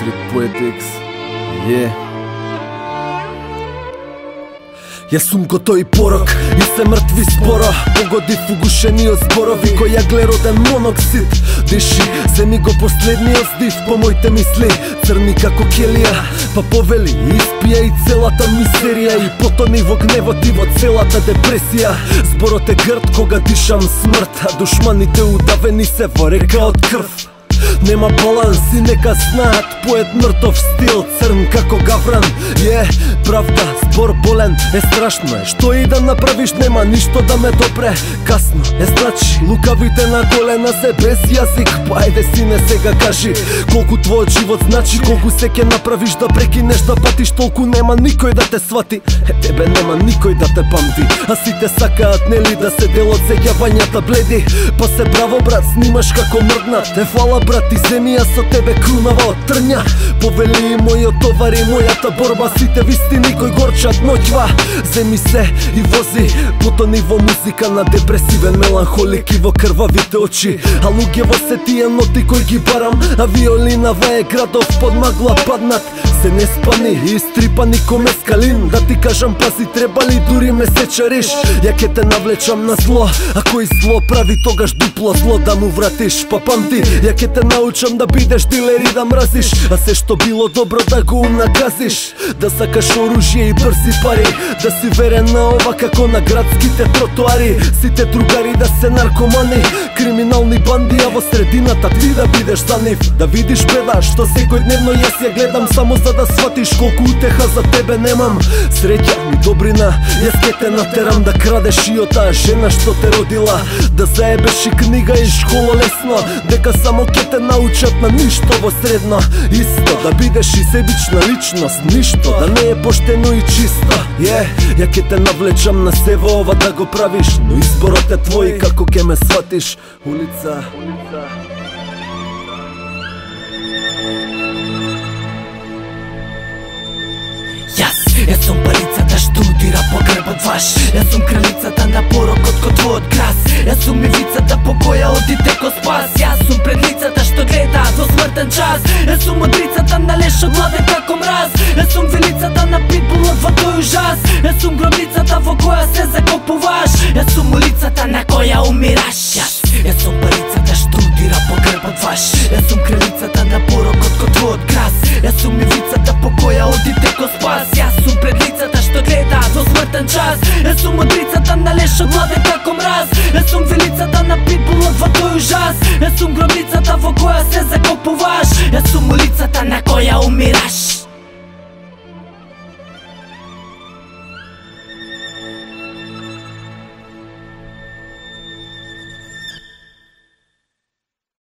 Street Poetics. Yeah. Јас сум ко тој порок и се мртви споро Погоди фугушениот зборови кој ја глероден моноксид. Диши, земи го последниот здив по моите мисли. Црни како келија, па повели Испија и целата мисерија И потони во гневот и во целата депресија. Зборот е грд кога дишам смрт А душманите удавени се во река од крв. Нема баланс и нека знаат Поет мртов стил, црн како гавран Е, правда, збор болен е страшно е. Што и да направиш нема ништо да ме допре. Касно е значи, лукавите на колена се без јазик. Па ајде сине сега кажи Колку твојот живот значи, колку се ќе направиш да прекинеш да патиш Толку нема никој да те свати. Е, тебе нема никој да те памти. А сите сакаат нели да се дел од сеќавањата бледи. Па се браво брат, снимаш како мрднат. Е фала брат и земја со тебе крунава од трња. Повели мојот товар и мојата борба Сите вистини кој горчат ноќва Земи се и вози Потони во музика на депресивен меланхолик и во крвавите очи. А луѓе во се тие ноти кои ги барам А виолинава е градов под магла паднат. Се не спани и стрипани ко мескалин Да ти кажам пази треба ли дури ме сечариш Ја ке те навлечам на зло А кој зло прави тогаш дупло зло да му вратиш? Па памти, ја ке те научам да бидеш дилер и да мразиш. А се што било добро да го наказиш Да сакаш оружје и брзи пари. Да си верен на ова како на градските тротоари. Сите другари да се наркомани. Криминални банди, а во средината ти да бидеш за нив. Да видиш беда што секој дневно јас ја гледам Само за да сватиш колку утеха за тебе немам. Среќа ми добрина, јас ке те натерам да крадеш и од таа жена што те родила. Да заебеш и книга и школа лесно Дека само ке те научат на ништо во средно Исто да бидеш и себична личност Ништо да не е поштено и чисто. Е, ја ке те навлечам на се во ова да го правиш Но изборот е твој како ке ме сватиш Улица, улица. Парицата по ваш. Јас сум кралицата на порокот кој твојот грас. Јас сум мивицата да по која одите ко спас. Јас сум пред лицата што гледа до смртен час. Јас сум одрицата на лешот младен како мраз. Јас сум вилицата на питбулот во тој ужас. Јас сум гробницата во која се како мраз Јас сум вилицата на питбулот во тој ужас. Јас сум гробницата во која се закопуваш. Јас сум улицата на која умираш.